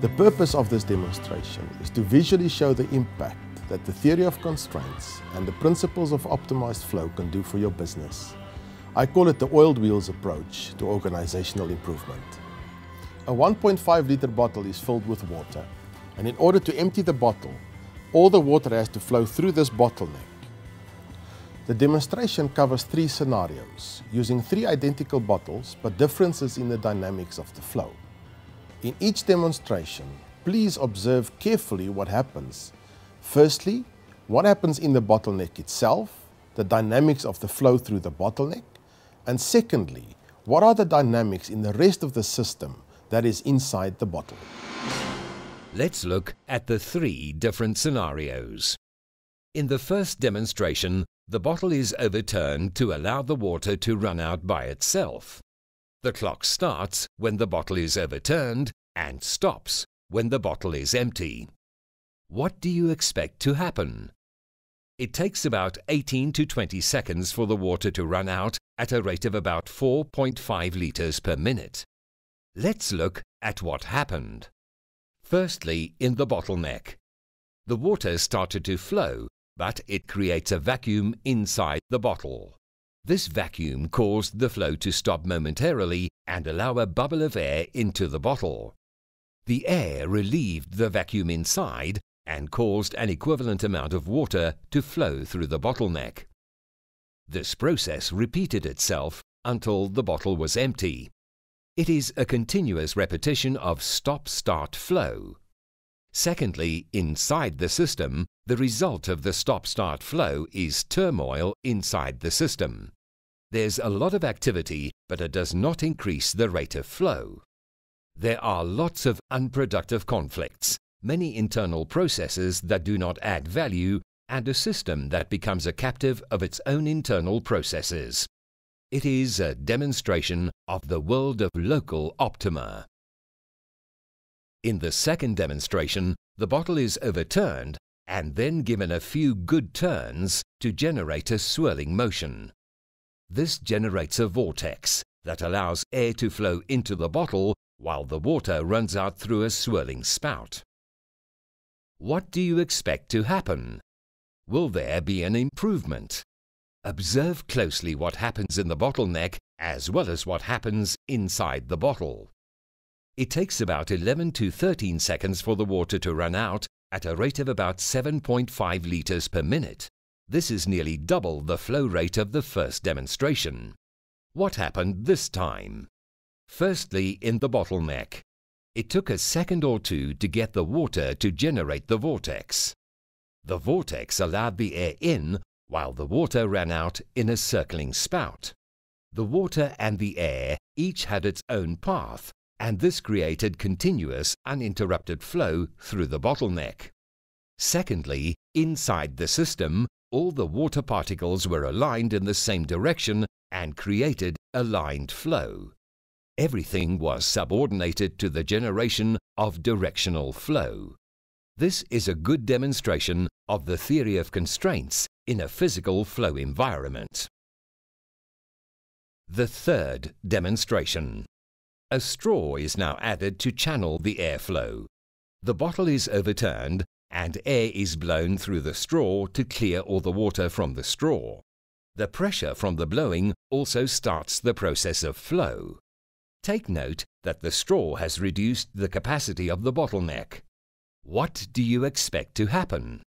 The purpose of this demonstration is to visually show the impact that the theory of constraints and the principles of optimized flow can do for your business. I call it the oiled wheels approach to organizational improvement. A 1.5 liter bottle is filled with water, and in order to empty the bottle, all the water has to flow through this bottleneck. The demonstration covers three scenarios, using three identical bottles but differences in the dynamics of the flow. In each demonstration, please observe carefully what happens. Firstly, what happens in the bottleneck itself, the dynamics of the flow through the bottleneck, and secondly, what are the dynamics in the rest of the system that is inside the bottle. Let's look at the three different scenarios. In the first demonstration, the bottle is overturned to allow the water to run out by itself. The clock starts when the bottle is overturned and stops when the bottle is empty. What do you expect to happen? It takes about 18 to 20 seconds for the water to run out at a rate of about 4.5 litres per minute. Let's look at what happened. Firstly, in the bottleneck. The water started to flow, but it creates a vacuum inside the bottle. This vacuum caused the flow to stop momentarily and allow a bubble of air into the bottle. The air relieved the vacuum inside and caused an equivalent amount of water to flow through the bottleneck. This process repeated itself until the bottle was empty. It is a continuous repetition of stop-start flow. Secondly, inside the system, the result of the stop-start flow is turmoil inside the system. There's a lot of activity, but it does not increase the rate of flow. There are lots of unproductive conflicts, many internal processes that do not add value, and a system that becomes a captive of its own internal processes. It is a demonstration of the world of local optima. In the second demonstration, the bottle is overturned and then given a few good turns to generate a swirling motion. This generates a vortex that allows air to flow into the bottle while the water runs out through a swirling spout. What do you expect to happen? Will there be an improvement? Observe closely what happens in the bottleneck as well as what happens inside the bottle. It takes about 11 to 13 seconds for the water to run out at a rate of about 7.5 litres per minute. This is nearly double the flow rate of the first demonstration. What happened this time? Firstly, in the bottleneck. It took a second or two to get the water to generate the vortex. The vortex allowed the air in while the water ran out in a circling spout. The water and the air each had its own path and this created continuous, uninterrupted flow through the bottleneck. Secondly, inside the system, all the water particles were aligned in the same direction and created aligned flow. Everything was subordinated to the generation of directional flow. This is a good demonstration of the theory of constraints in a physical flow environment. The third demonstration. A straw is now added to channel the airflow. The bottle is overturned and air is blown through the straw to clear all the water from the straw. The pressure from the blowing also starts the process of flow. Take note that the straw has reduced the capacity of the bottleneck. What do you expect to happen?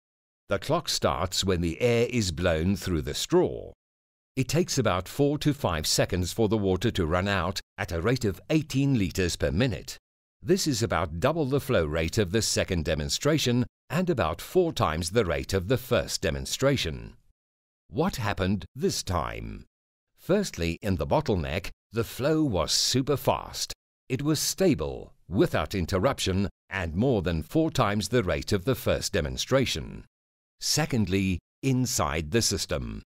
The clock starts when the air is blown through the straw. It takes about 4 to 5 seconds for the water to run out at a rate of 18 litres per minute. This is about double the flow rate of the second demonstration and about four times the rate of the first demonstration. What happened this time? Firstly, in the bottleneck, the flow was super fast. It was stable, without interruption, and more than four times the rate of the first demonstration. Secondly, inside the system.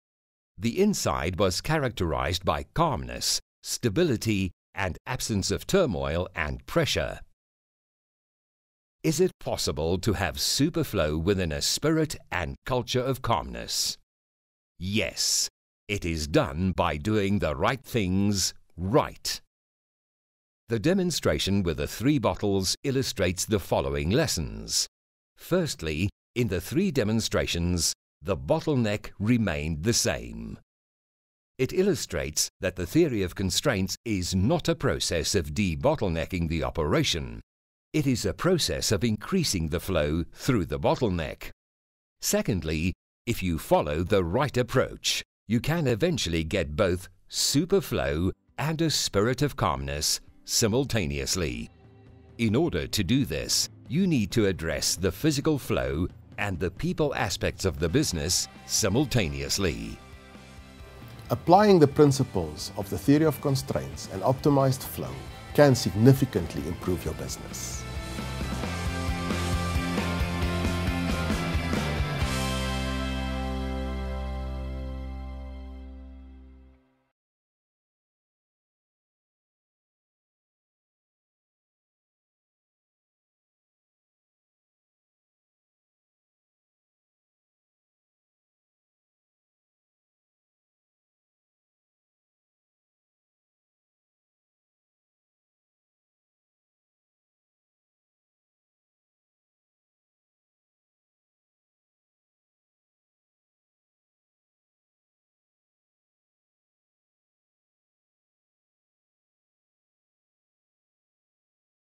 The inside was characterized by calmness, stability, and absence of turmoil and pressure. Is it possible to have superflow within a spirit and culture of calmness? Yes, It is done by doing the right things right. The demonstration with the three bottles illustrates the following lessons. Firstly, in the three demonstrations, the bottleneck remained the same. It illustrates that the theory of constraints is not a process of debottlenecking the operation. It is a process of increasing the flow through the bottleneck. Secondly, if you follow the right approach, you can eventually get both superflow and a spirit of calmness simultaneously. In order to do this, you need to address the physical flow and the people aspects of the business simultaneously. Applying the principles of the theory of constraints and optimized flow can significantly improve your business.